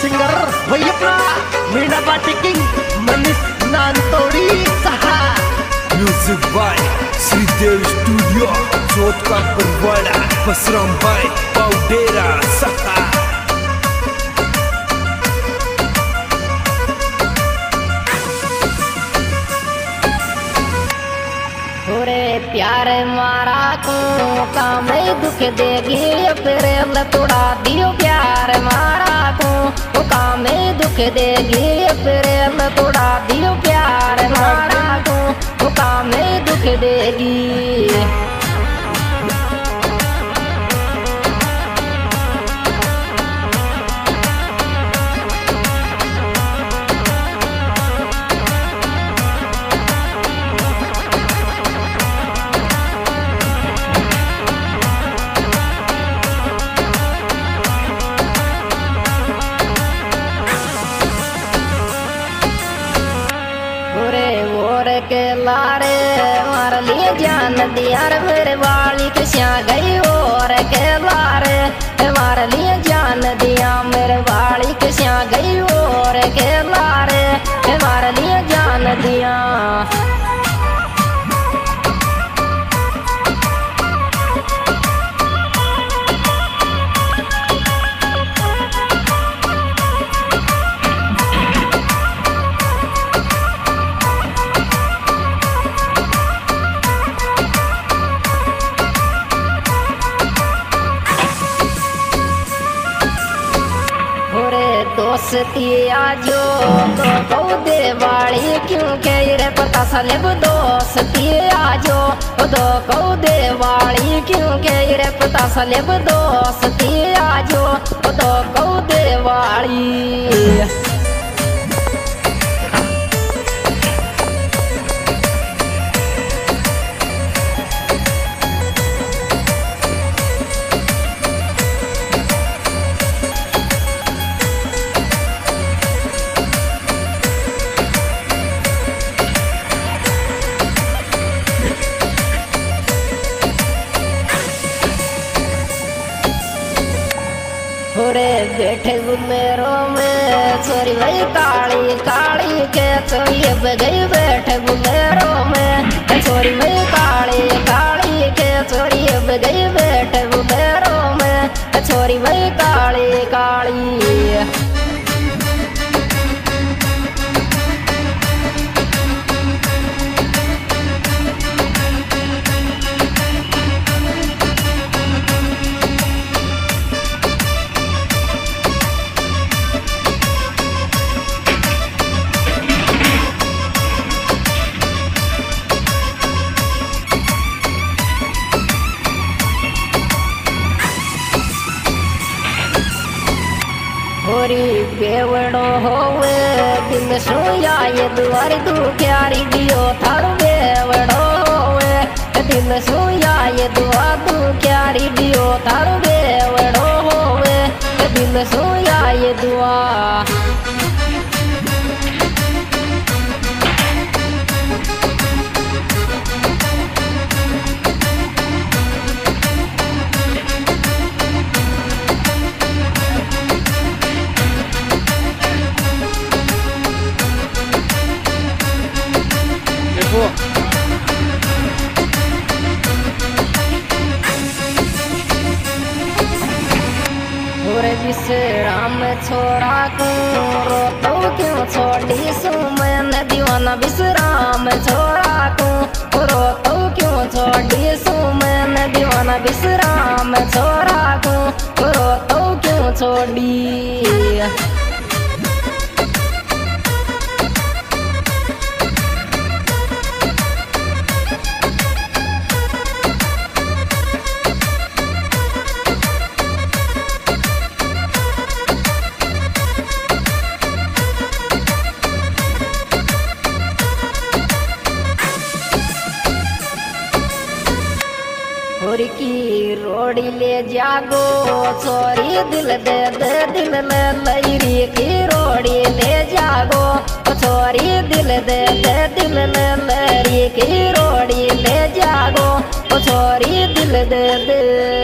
Singer वही अपना मीना बाटी किंग मनीष नानतोड़ी सहा। Music by Shridev studio Chauth ka Parwara Basram bye पाउडेरा सहा थोड़े प्यार मारा को काम दुख देगी फिर तोड़ा दियो प्यार मारा को वो काम दुख देगी प्रेम तोड़ा दियो प्यार, मारा तू वो कामे दुख देगी। ओरे ओर के लारे, मार लिए जान दिया रे मेरे वाली के गई और के लारे मार लिए जान दिया ओरे दोस्ती आजो तो देवाली क्यों के रे पता बो दोस्ती आज तो कौ देवाली क्यों के रे पता सलेब दोस्ती आज तो कौ देवाली बैठे गुमेरो में छोरी भाई काली काली के चोरी अब गई बैठे गुमेरो में। होरी बेवड़ो होवे दिन सोया ये द्वार तू प्यारी दियो थारू बेवड़ो होवे। दिन सोया ये दुआ तू प्यारी दियो थारू बेवड़ो होवे। दिन सोया ये दुआ। ओरे विश्राम छोड़ा को रोतो क्यों छोड़ी? सू मैंने दीवाना विश्राम छोड़ा को रोतो क्यों छोड़ी? दीवाना विश्राम की रोड़ी ले जागो छोरी दिल दे दे, दिल ले लैरी की रोड़ी ले जागो। छोरी दिल दे दे, दिल ले लैरी की रोड़ी ले जागो। छोरी दिल दे दे।